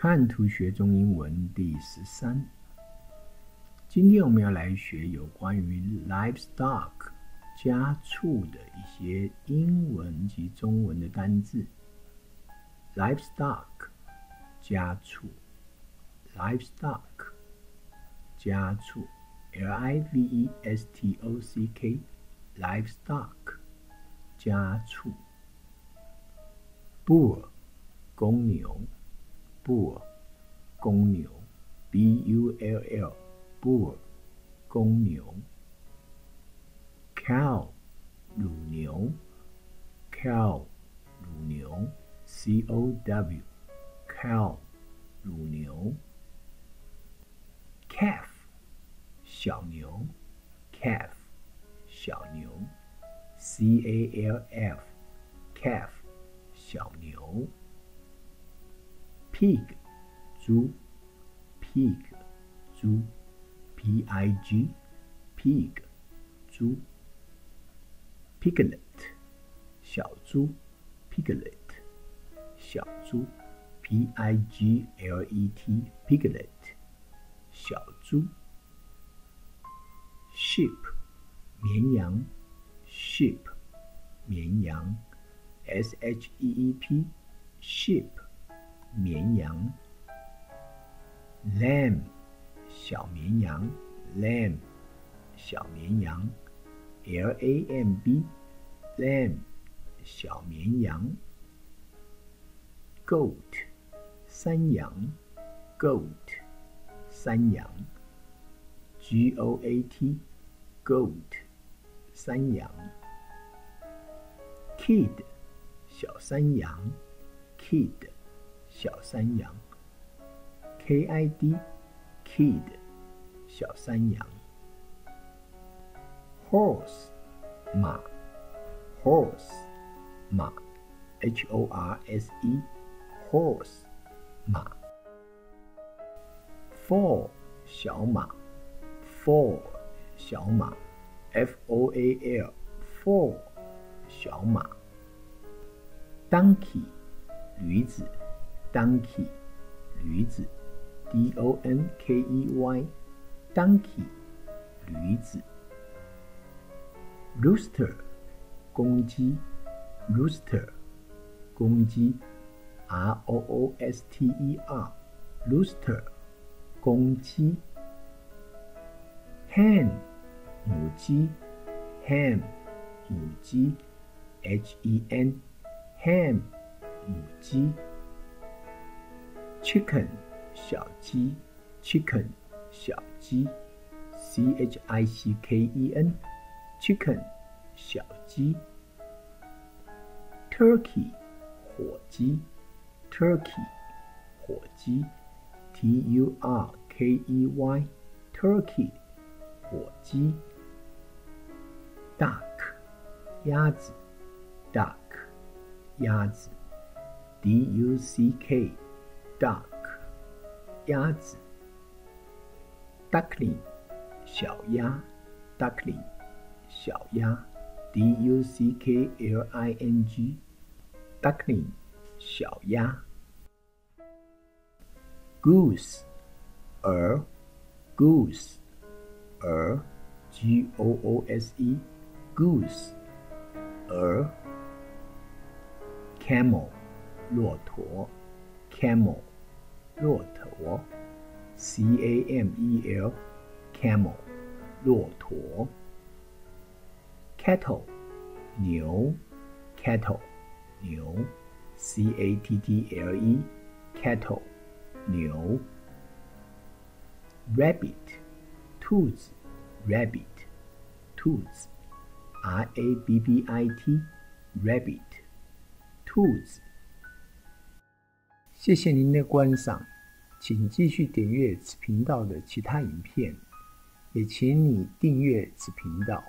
看图学中英文第十三。今天我们要来学有关于 livestock 家畜的一些英文及中文的单字。livestock 家畜，livestock 家畜，l i v e s t o c k livestock 家畜，bull 公牛。bull 公牛，b u l l bull 公牛，cow 乳牛，cow 乳牛，c o w cow 乳牛，calf 小牛，calf 小牛，c a l f calf 小牛。 Pig 猪，pig 猪，p i g pig 猪，piglet 小猪，piglet 小猪，p i g l e t piglet 小猪，sheep 绵羊，sheep 绵羊，s 绵羊，lamb 小绵羊，lamb 小绵羊，l a m b lamb 小绵羊，goat 山羊，goat 山羊，g o a t goat 山羊，kid 小山羊，kid 小山羊，K I D，kid，小山羊，horse，马，horse，马，H O R S E，horse，马，foal，小马，foal，小马，F O A L，foal，小马，donkey，驴子。Donkey，驴子，D O N K E Y，Donkey，驴子。Rooster，公鸡，Rooster，公鸡，R O O S T E R，Rooster，公鸡。Hen，母鸡，Hen，母鸡，H E N，Hen，母鸡。Chicken 小鸡，chicken 小鸡，c h i c k e n chicken 小鸡，turkey 火鸡，turkey 火鸡，t u r k e y turkey 火鸡，duck 鸭子，duck 鸭子，d u c k duck 鸭子，duckling 小鸭，duckling 小鸭，d u c k l i n g duckling 小鸭，goose 鹅，goose 鹅，g o o s e goose 鹅，camel 骆驼，camel 骆驼，c a m e l，camel，骆驼；cattle，牛；cattle，牛；c a t t l e，cattle，牛；rabbit，兔子；rabbit，兔子；r a b b i t，rabbit，兔子。 rabbit 谢谢您的观赏，请继续点阅此频道的其他影片，也请你订阅此频道。